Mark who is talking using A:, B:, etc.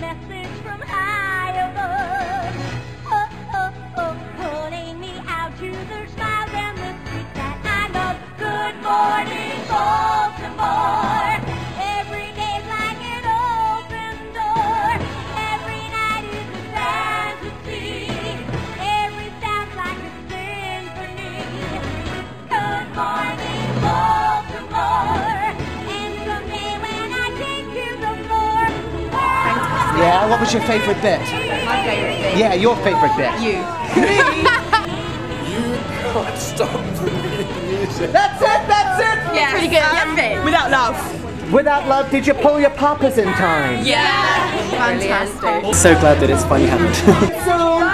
A: message from high above. Oh, oh, oh, pulling me out to smiles and the streets that I love. Good morning, Baltimore.
B: Was your favourite bit? My
C: favourite bit.
B: Yeah, your favourite bit.
C: You.
B: Me?
D: you Can't stop the music.
B: That's it, that's it! Yeah.
C: Pretty good. Um,
E: Without love.
B: Without love, did you pull your poppers in time?
C: Yeah. Fantastic.
F: So glad that it's finally happened.
B: So